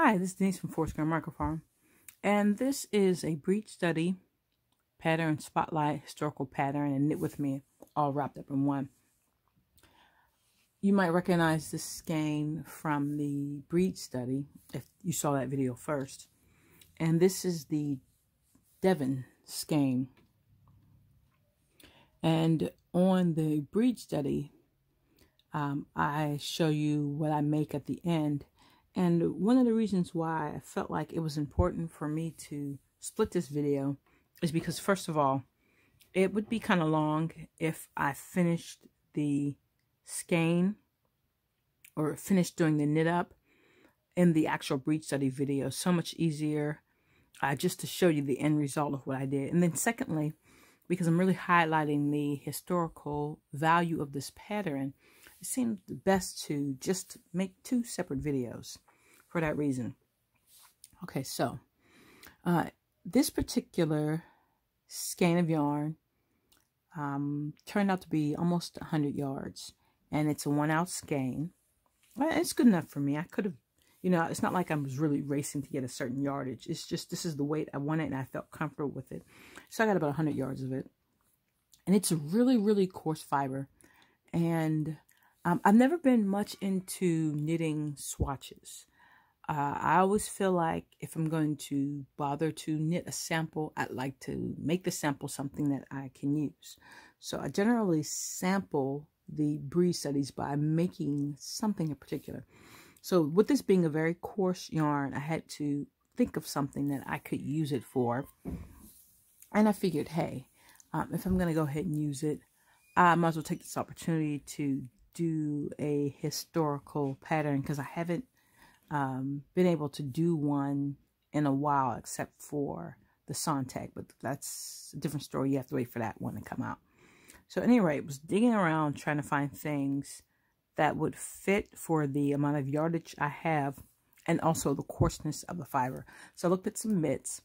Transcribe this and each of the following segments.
Hi, this is Denise from Foursquare Microfarm, and this is a breed study pattern spotlight historical pattern and knit with me all wrapped up in one. You might recognize this skein from the breed study if you saw that video first. And this is the Devon skein. And on the breed study, um, I show you what I make at the end and one of the reasons why I felt like it was important for me to split this video is because, first of all, it would be kind of long if I finished the skein or finished doing the knit up in the actual breed study video. So much easier uh, just to show you the end result of what I did. And then secondly, because I'm really highlighting the historical value of this pattern, it seemed best to just make two separate videos for that reason. Okay, so uh, this particular skein of yarn um, turned out to be almost 100 yards, and it's a one ounce skein. Well, it's good enough for me. I could have, you know, it's not like I was really racing to get a certain yardage. It's just this is the weight I wanted, and I felt comfortable with it. So I got about 100 yards of it. And it's a really, really coarse fiber. And um, I've never been much into knitting swatches. Uh, I always feel like if I'm going to bother to knit a sample, I'd like to make the sample something that I can use. So I generally sample the breed studies by making something in particular. So with this being a very coarse yarn, I had to think of something that I could use it for. And I figured, hey, um, if I'm going to go ahead and use it, I might as well take this opportunity to do a historical pattern because I haven't um, been able to do one in a while except for the Sontag, but that's a different story. You have to wait for that one to come out. So anyway, was digging around trying to find things that would fit for the amount of yardage I have and also the coarseness of the fiber. So I looked at some mitts,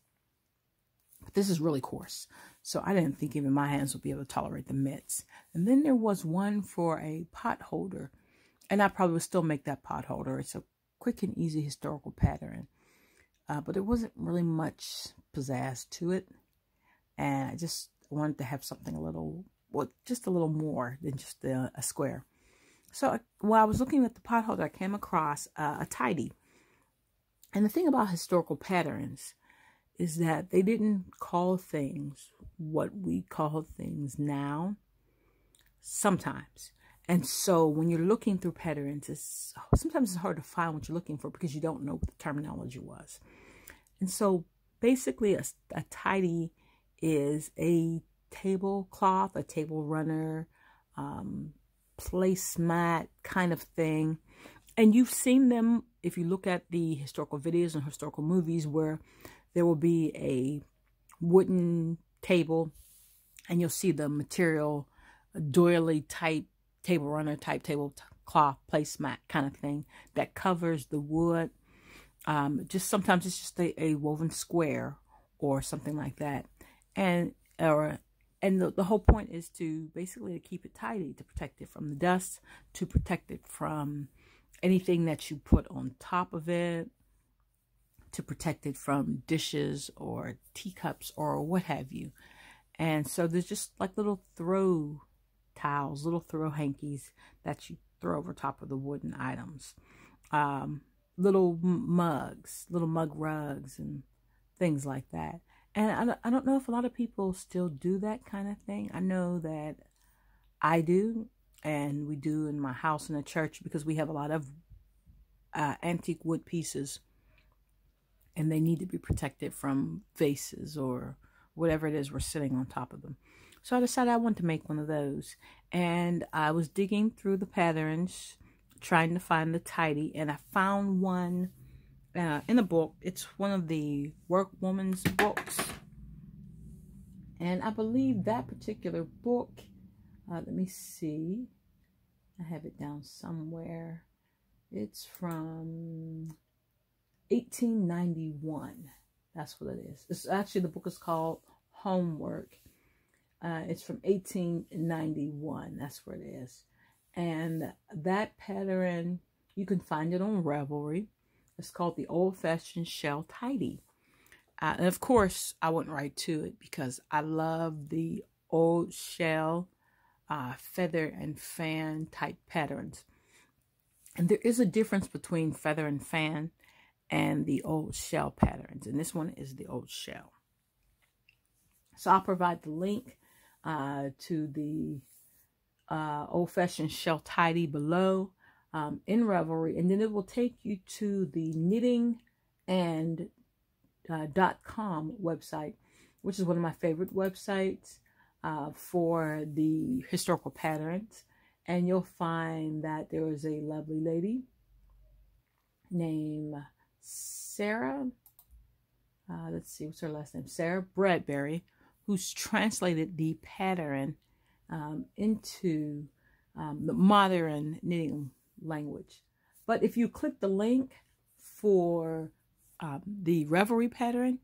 but this is really coarse. So I didn't think even my hands would be able to tolerate the mitts. And then there was one for a pot holder. And I probably would still make that pot holder. It's a quick and easy historical pattern. Uh, but there wasn't really much pizzazz to it. And I just wanted to have something a little, well, just a little more than just a, a square. So I, while I was looking at the pot holder, I came across uh, a tidy. And the thing about historical patterns is that they didn't call things what we call things now. Sometimes. And so when you're looking through patterns, it's sometimes it's hard to find what you're looking for because you don't know what the terminology was. And so basically a, a tidy is a tablecloth, a table runner, um, placemat kind of thing. And you've seen them if you look at the historical videos and historical movies where there will be a wooden table and you'll see the material doily type table runner type tablecloth placemat kind of thing that covers the wood. Um, just sometimes it's just a, a, woven square or something like that. And or and the, the whole point is to basically to keep it tidy, to protect it from the dust, to protect it from anything that you put on top of it, to protect it from dishes or teacups or what have you. And so there's just like little throw towels, little throw hankies that you throw over top of the wooden items. Um, little mugs, little mug rugs and things like that. And I, I don't know if a lot of people still do that kind of thing. I know that I do, and we do in my house in the church because we have a lot of uh, antique wood pieces and they need to be protected from vases or whatever it is we're sitting on top of them. So I decided I want to make one of those. And I was digging through the patterns, trying to find the tidy, and I found one uh, in a book. It's one of the Workwoman's books. And I believe that particular book, uh, let me see. I have it down somewhere. It's from 1891. That's what it is. It's actually, the book is called Homework. Uh, it's from 1891. That's where it is. And that pattern, you can find it on Ravelry. It's called the Old Fashioned Shell Tidy. Uh, and of course, I went right to it because I love the old shell, uh, feather and fan type patterns. And there is a difference between feather and fan and the old shell patterns. And this one is the old shell. So I'll provide the link uh, to the uh, old-fashioned shell tidy below um, in Ravelry. And then it will take you to the knitting and uh, .com website, which is one of my favorite websites uh, for the historical patterns. And you'll find that there is a lovely lady named Sarah. Uh, let's see, what's her last name? Sarah Bradbury, who's translated the pattern um, into um, the modern knitting language. But if you click the link for um, the Ravelry pattern,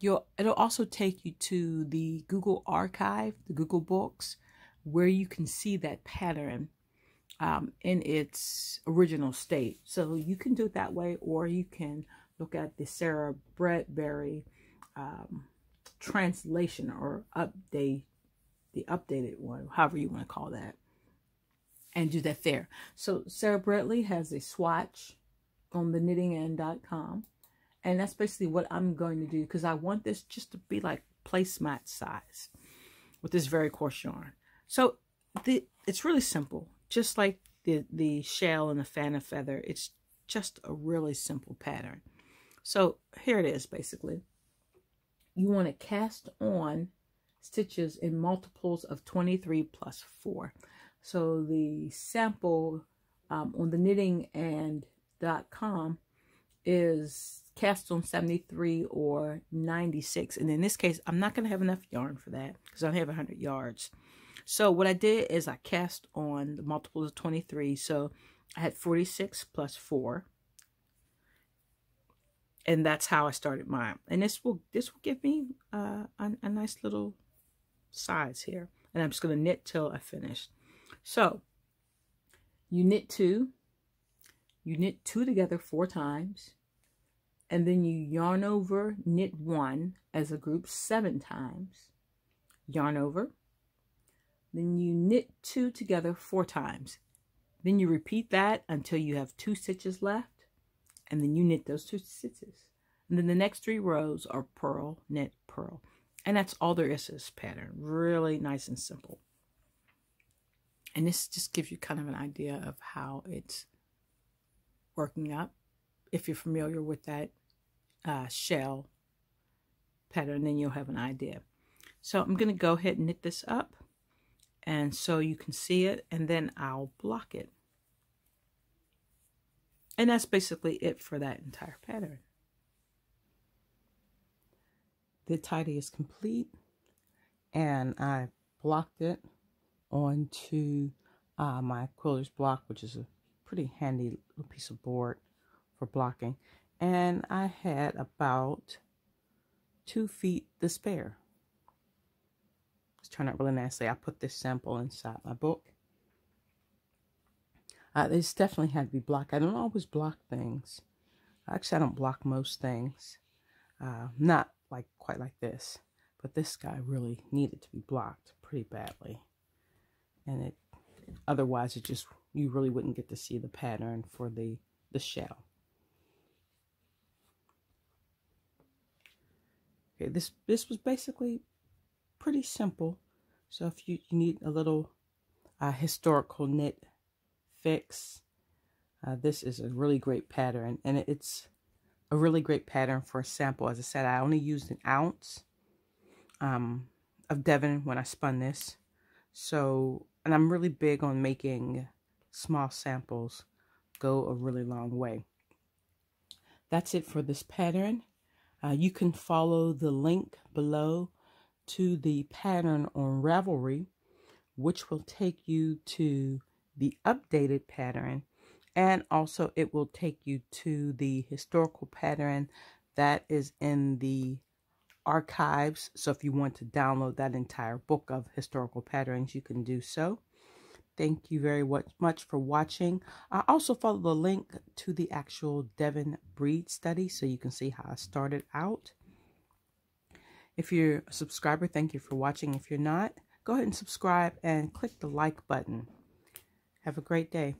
you'll it'll also take you to the Google Archive, the Google Books, where you can see that pattern um, in its original state. So you can do it that way, or you can look at the Sarah Bradbury um, translation or update, the updated one, however you want to call that, and do that there. So Sarah Bradbury has a swatch on the knittingand.com. And that's basically what I'm going to do because I want this just to be like placemat size with this very coarse yarn. So the it's really simple. Just like the, the shell and the fan of feather, it's just a really simple pattern. So here it is basically. You want to cast on stitches in multiples of 23 plus 4. So the sample um, on the knitting and dot com is cast on 73 or 96. And in this case, I'm not going to have enough yarn for that because I don't have 100 yards. So what I did is I cast on the multiples of 23. So I had 46 plus 4. And that's how I started mine. And this will this will give me uh, a, a nice little size here. And I'm just going to knit till I finish. So you knit two. You knit two together four times. And then you yarn over, knit one as a group seven times. Yarn over, then you knit two together four times. Then you repeat that until you have two stitches left. And then you knit those two stitches. And then the next three rows are purl, knit, purl. And that's all there is to this pattern. Really nice and simple. And this just gives you kind of an idea of how it's working up. If you're familiar with that uh, shell pattern, then you'll have an idea. So I'm going to go ahead and knit this up and so you can see it and then I'll block it. And that's basically it for that entire pattern. The tidy is complete and I blocked it onto uh, my quilter's block which is a pretty handy little piece of board for blocking. And I had about two feet to spare turned out really nicely. I put this sample inside my book. Uh, this definitely had to be blocked. I don't always block things. Actually, I don't block most things. Uh, not like quite like this. But this guy really needed to be blocked pretty badly. And it otherwise it just you really wouldn't get to see the pattern for the the shell. Okay, this this was basically pretty simple. So if you, you need a little uh, historical knit fix, uh, this is a really great pattern. And it's a really great pattern for a sample. As I said, I only used an ounce um, of Devon when I spun this. So, and I'm really big on making small samples go a really long way. That's it for this pattern. Uh, you can follow the link below to the pattern on Ravelry, which will take you to the updated pattern. And also it will take you to the historical pattern that is in the archives. So if you want to download that entire book of historical patterns, you can do so. Thank you very much for watching. I also follow the link to the actual Devon breed study so you can see how I started out. If you're a subscriber, thank you for watching. If you're not, go ahead and subscribe and click the like button. Have a great day.